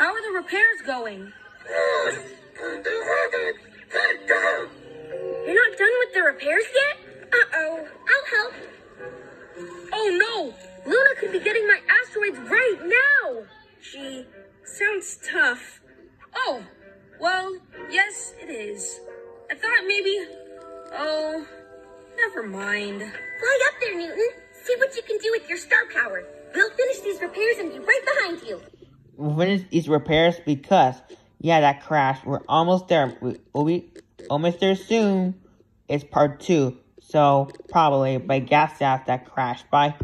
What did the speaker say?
the repairs going? You're not done with the repairs yet? Uh-oh. I'll help. Oh no! Luna could be getting my asteroids right now! Gee, sounds tough. Oh, well, yes, it is. I thought maybe. Oh, never mind. Fly up there, Newton. See what you can do with your star power. We'll finish these repairs and be right behind you. Finish these repairs because, yeah, that crash. We're almost there. We, we'll be almost there soon. It's part two. So, probably by gas staff that crashed. Bye.